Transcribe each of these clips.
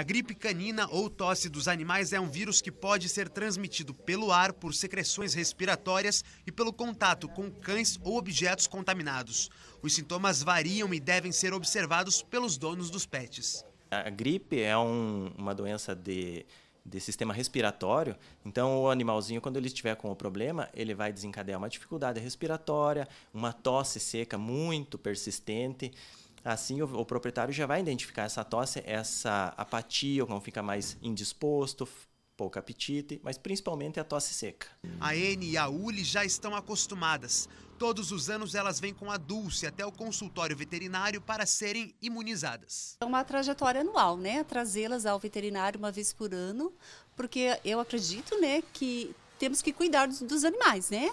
A gripe canina ou tosse dos animais é um vírus que pode ser transmitido pelo ar, por secreções respiratórias e pelo contato com cães ou objetos contaminados. Os sintomas variam e devem ser observados pelos donos dos pets. A gripe é um, uma doença de, de sistema respiratório, então o animalzinho, quando ele estiver com o problema, ele vai desencadear uma dificuldade respiratória, uma tosse seca muito persistente. Assim, o, o, proprietário já vai identificar essa tosse, essa apatia, ou fica mais indisposto, pouco apetite, mas principalmente a tosse seca. A N e a Uli já estão acostumadas. Todos os anos elas vêm com a Dulce até o consultório veterinário para serem imunizadas. É uma trajetória anual, né? Trazê-las ao veterinário uma vez por ano, porque eu acredito, né, que temos que cuidar dos, dos animais, né?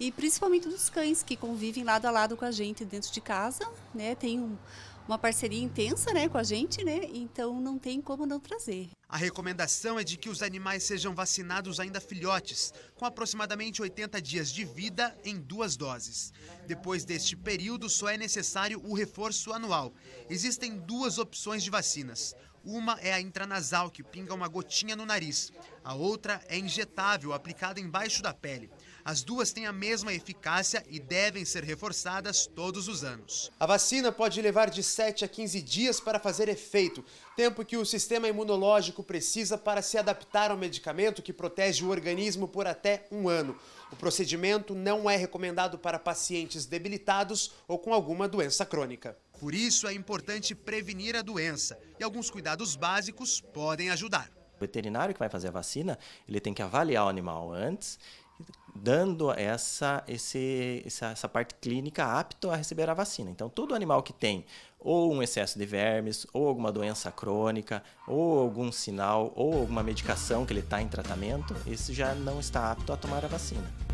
E principalmente dos cães que convivem lado a lado com a gente dentro de casa, né? Tem um, uma parceria intensa, né, com a gente, né? Então não tem como não trazer. A recomendação é de que os animais sejam vacinados ainda filhotes, com aproximadamente 80 dias de vida em duas doses. Depois deste período, só é necessário o reforço anual. Existem duas opções de vacinas. Uma é a intranasal, que pinga uma gotinha no nariz. A outra é injetável, aplicada embaixo da pele. As duas têm a mesma eficácia e devem ser reforçadas todos os anos. A vacina pode levar de 7 a 15 dias para fazer efeito, tempo que o sistema imunológico precisa para se adaptar ao medicamento que protege o organismo por até um ano. O procedimento não é recomendado para pacientes debilitados ou com alguma doença crônica. Por isso é importante prevenir a doença e alguns cuidados básicos podem ajudar. O veterinário que vai fazer a vacina, ele tem que avaliar o animal antes dando essa, esse, essa, essa, parte clínica apto a receber a vacina. Então, todo animal que tem ou um excesso de vermes, ou alguma doença crônica, ou algum sinal, ou alguma medicação que ele está em tratamento, esse já não está apto a tomar a vacina.